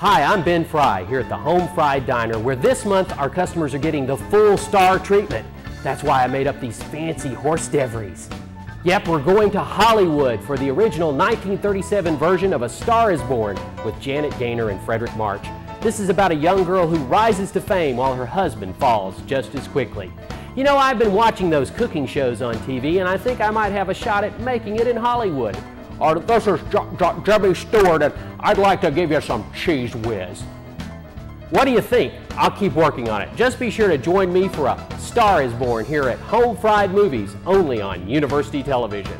Hi, I'm Ben Fry here at the Home Fryed Diner, where this month our customers are getting the full star treatment. That's why I made up these fancy hors d'oeuvres. Yep, we're going to Hollywood for the original 1937 version of A Star is Born with Janet Gaynor and Fredric March. This is about a young girl who rises to fame while her husband falls just as quickly. You know, I've been watching those cooking shows on TV, and I think I might have a shot at making it in Hollywood. Or this is Debbie Stewart, and I'd like to give you some Cheez Whiz. What do you think? I'll keep working on it. Just be sure to join me for a Star is Born here at Home Fryed Movies, only on University Television.